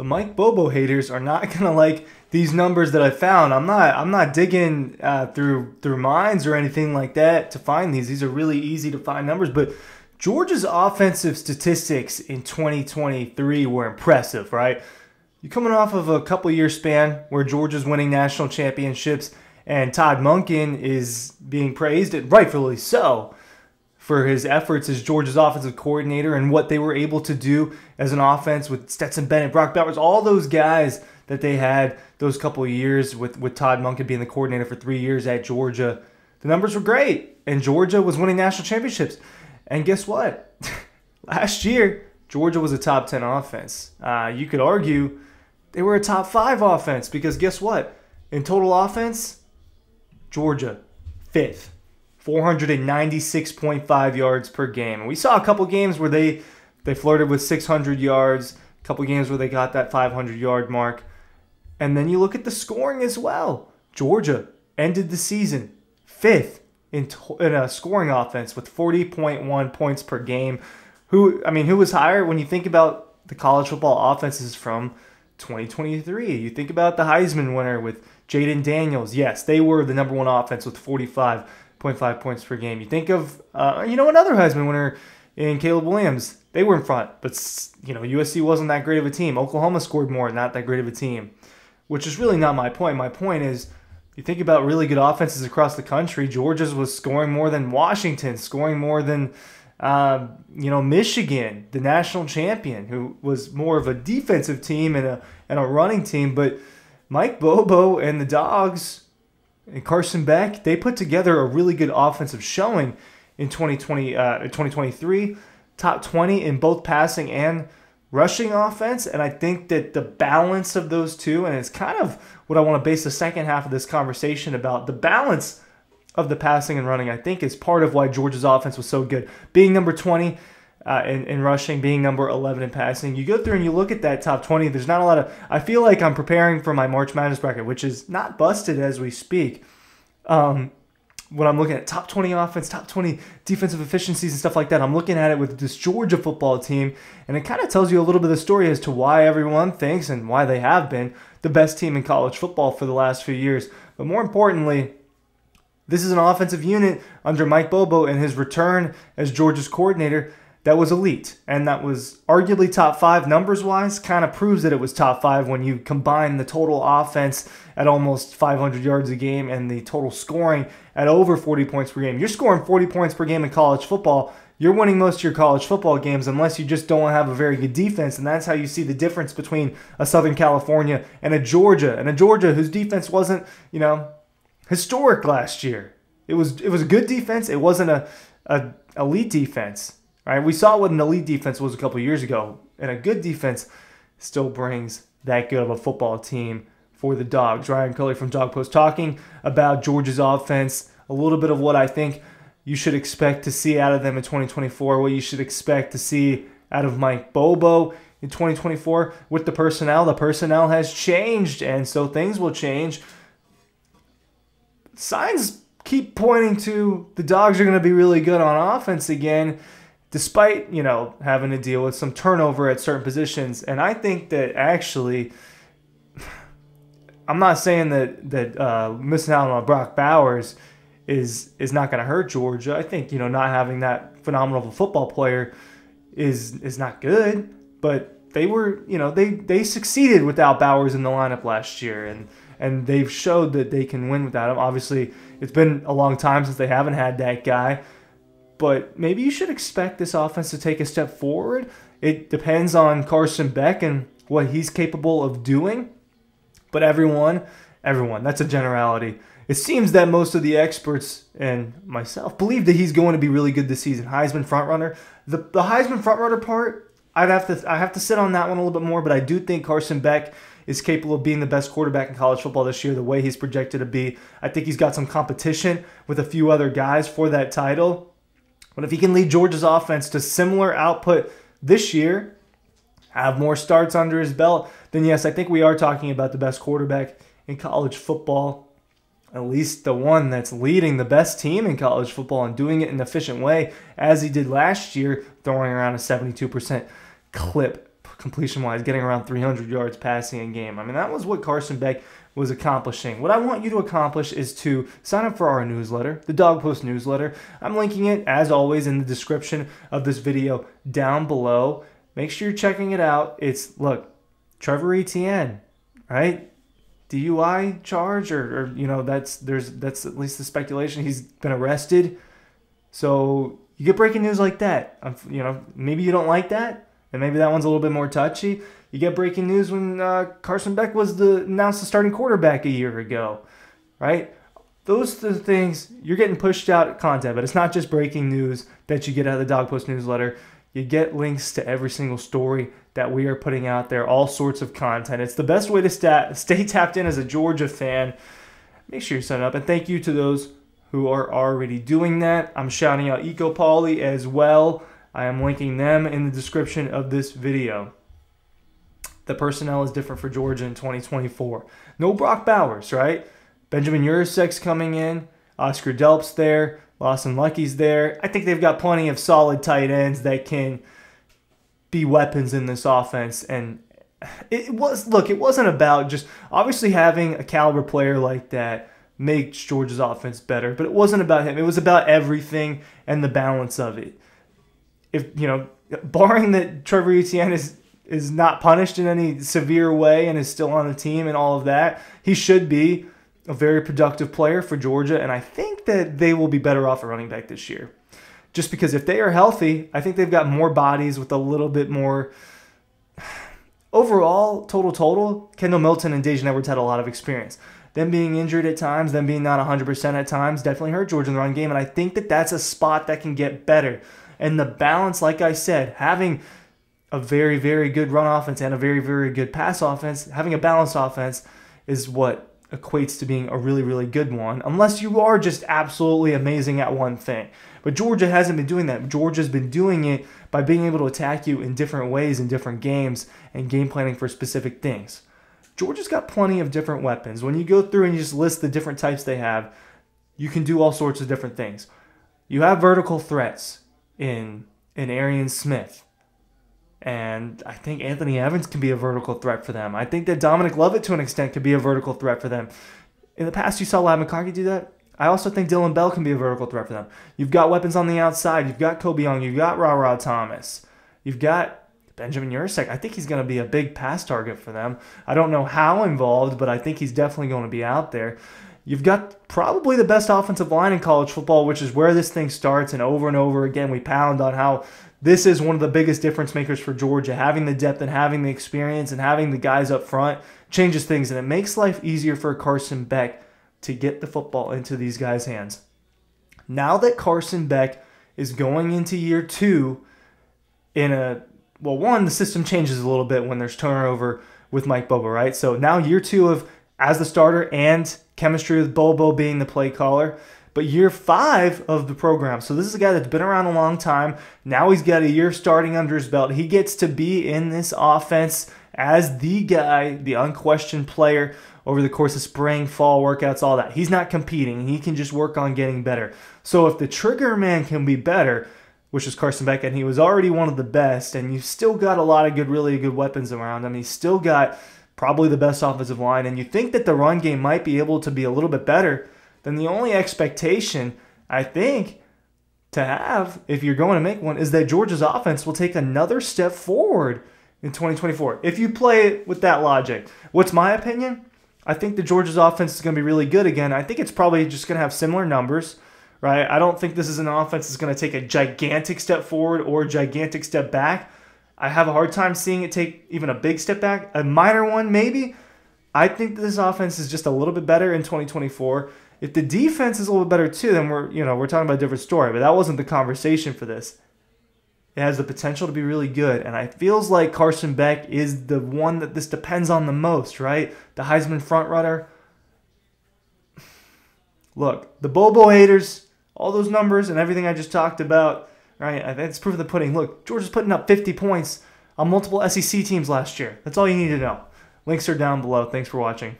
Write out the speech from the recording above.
the Mike Bobo haters are not gonna like these numbers that I found. I'm not I'm not digging uh, through through minds or anything like that to find these. These are really easy to find numbers, but Georgia's offensive statistics in 2023 were impressive, right? You're coming off of a couple year span where Georgia's winning national championships and Todd Monken is being praised, and rightfully so, for his efforts as Georgia's offensive coordinator and what they were able to do as an offense with Stetson Bennett, Brock Bowers, all those guys that they had those couple years with, with Todd Monken being the coordinator for three years at Georgia. The numbers were great, and Georgia was winning national championships. And guess what? Last year, Georgia was a top 10 offense. Uh, you could argue they were a top five offense because guess what? In total offense, Georgia, fifth. 496.5 yards per game. And we saw a couple games where they they flirted with 600 yards, a couple games where they got that 500 yard mark. And then you look at the scoring as well. Georgia ended the season fifth in, to- in a scoring offense with 40.1 points per game. Who I mean, who was higher when you think about the college football offenses from 2023? You think about the Heisman winner with Jayden Daniels. Yes, they were the number one offense with 45.5 points per game. You think of, uh, you know, another Heisman winner in Caleb Williams. They were in front, but you know USC wasn't that great of a team. Oklahoma scored more, not that great of a team, which is really not my point. My point is, you think about really good offenses across the country. Georgia's was scoring more than Washington, scoring more than uh, you know Michigan, the national champion, who was more of a defensive team and a and a running team, but Mike Bobo and the Dogs and Carson Beck, they put together a really good offensive showing in 2020, uh, 2023, top 20 in both passing and rushing offense. And I think that the balance of those two, and it's kind of what I want to base the second half of this conversation about the balance of the passing and running, I think is part of why Georgia's offense was so good. Being number 20, uh, in, in rushing, being number 11 in passing. You go through and you look at that top 20, there's not a lot of. I feel like I'm preparing for my March Madness bracket, which is not busted as we speak. Um, when I'm looking at top 20 offense, top 20 defensive efficiencies and stuff like that, I'm looking at it with this Georgia football team, and it kind of tells you a little bit of the story as to why everyone thinks and why they have been the best team in college football for the last few years. But more importantly, this is an offensive unit under Mike Bobo and his return as Georgia's coordinator that was elite. And that was arguably top five numbers wise kind of proves that it was top five when you combine the total offense at almost 500 yards a game and the total scoring at over 40 points per game. You're scoring 40 points per game in college football. You're winning most of your college football games unless you just don't have a very good defense and that's how you see the difference between a southern california and a georgia. And a georgia whose defense wasn't you know historic last year. It was it was a good defense. It wasn't a, a elite defense We saw what an elite defense was a couple years ago, and a good defense still brings that good of a football team for the Dogs. Ryan Curley from Dawg Post talking about Georgia's offense, a little bit of what I think you should expect to see out of them in 2024, what you should expect to see out of Mike Bobo in 2024 with the personnel. The personnel has changed, and so things will change. Signs keep pointing to the Dogs are going to be really good on offense again despite you know having to deal with some turnover at certain positions. And I think that actually, I'm not saying that that uh, missing out on Brock Bowers is is not going to hurt Georgia. I think you know not having that phenomenal football player is is not good, but they were you know they they succeeded without Bowers in the lineup last year and. And they've showed that they can win without him. Obviously, it's been a long time since they haven't had that guy but maybe you should expect this offense to take a step forward. It depends on Carson Beck and what he's capable of doing. But everyone, everyone, that's a generality. It seems that most of the experts and myself believe that he's going to be really good this season. Heisman frontrunner. The the Heisman frontrunner part, I'd have to I have to sit on that one a little bit more, but I do think Carson Beck is capable of being the best quarterback in college football this year, the way he's projected to be. I think he's got some competition with a few other guys for that title. But if he can lead Georgia's offense to similar output this year, have more starts under his belt, then yes, I think we are talking about the best quarterback in college football. At least the one that's leading the best team in college football and doing it in an efficient way, as he did last year, throwing around a 72% clip completion wise, getting around 300 yards passing a game. I mean, that was what Carson Beck was accomplishing. What I want you to accomplish is to sign up for our newsletter, the Dawg Post newsletter. I'm linking it, as always, in the description of this video down below. Make sure you're checking it out. It's, look, Trevor Etienne, right? DUI charge, or, or you know, that's there's that's at least the speculation. He's been arrested. So you get breaking news like that. You know, maybe you don't like that, and maybe that one's a little bit more touchy. You get breaking news when uh, Carson Beck was the announced the starting quarterback a year ago, right? Those things you're getting pushed out content, but it's not just breaking news that you get out of the Dawg Post newsletter. You get links to every single story that we are putting out there, all sorts of content. It's the best way to sta- stay tapped in as a Georgia fan. Make sure you sign up, and thank you to those who are already doing that. I'm shouting out EkoPoly as well. I am linking them in the description of this video. The personnel is different for Georgia in 2024. No Brock Bowers, right? Benjamin Yurosek's coming in. Oscar Delp's there. Lawson Luckie's there. I think they've got plenty of solid tight ends that can be weapons in this offense. And it was, look, it wasn't about just obviously having a caliber player like that makes Georgia's offense better, but it wasn't about him. It was about everything and the balance of it. If, you know, barring that Trevor Etienne is is not punished in any severe way and is still on the team and all of that, he should be a very productive player for Georgia. And I think that they will be better off at running back this year. Just because if they are healthy, I think they've got more bodies with a little bit more. Overall, total, total, Kendall Milton and Daijun Edwards had a lot of experience. Them being injured at times, them being not 100% at times, definitely hurt Georgia in the run game. And I think that that's a spot that can get better. And the balance, like I said, having a very, very good run offense and a very, very good pass offense, having a balanced offense is what equates to being a really, really good one, unless you are just absolutely amazing at one thing. But Georgia hasn't been doing that. Georgia's been doing it by being able to attack you in different ways in different games and game planning for specific things. Georgia's got plenty of different weapons. When you go through and you just list the different types they have, you can do all sorts of different things. You have vertical threats in in Arian Smith. And I think Anthony Evans can be a vertical threat for them. I think that Dominic Lovett, to an extent, could be a vertical threat for them. In the past, you saw Ladd McConkey do that. I also think Dillon Bell can be a vertical threat for them. You've got weapons on the outside. You've got Colbie Young. You've got RaRa Thomas. You've got Benjamin Yurosek. I think he's going to be a big pass target for them. I don't know how involved, but I think he's definitely going to be out there. You've got probably the best offensive line in college football, which is where this thing starts. And over and over again, we pound on how this is one of the biggest difference makers for Georgia. Having the depth and having the experience and having the guys up front changes things, and it makes life easier for Carson Beck to get the football into these guys' hands. Now that Carson Beck is going into year two in a well, one, the system changes a little bit when there's turnover with Mike Bobo, right? So now year two of as the starter and chemistry with Bobo being the play caller but year five of the program. So this is a guy that's been around a long time. Now he's got a year starting under his belt. He gets to be in this offense as the guy, the unquestioned player over the course of spring, fall workouts, all that. He's not competing. He can just work on getting better. So if the trigger man can be better, which is Carson Beck, and he was already one of the best, and you've still got a lot of good, really good weapons around him. He's still got probably the best offensive line, and you think that the run game might be able to be a little bit better then the only expectation I think to have, if you're going to make one, is that Georgia's offense will take another step forward in 2024. If you play it with that logic, what's my opinion? I think the Georgia's offense is going to be really good again. I think it's probably just going to have similar numbers, right? I don't think this is an offense that's going to take a gigantic step forward or a gigantic step back. I have a hard time seeing it take even a big step back, a minor one maybe. I think this offense is just a little bit better in 2024. If the defense is a little bit better too, then we're you know we're talking about a different story. But that wasn't the conversation for this. It has the potential to be really good, and I feels like Carson Beck is the one that this depends on the most, right? The Heisman frontrunner. Look, the Bobo haters, all those numbers and everything I just talked about, right? Uh, that's proof of the pudding. Look, Georgia's putting up 50 points on multiple SEC teams last year. That's all you need to know. Links are down below. Thanks for watching.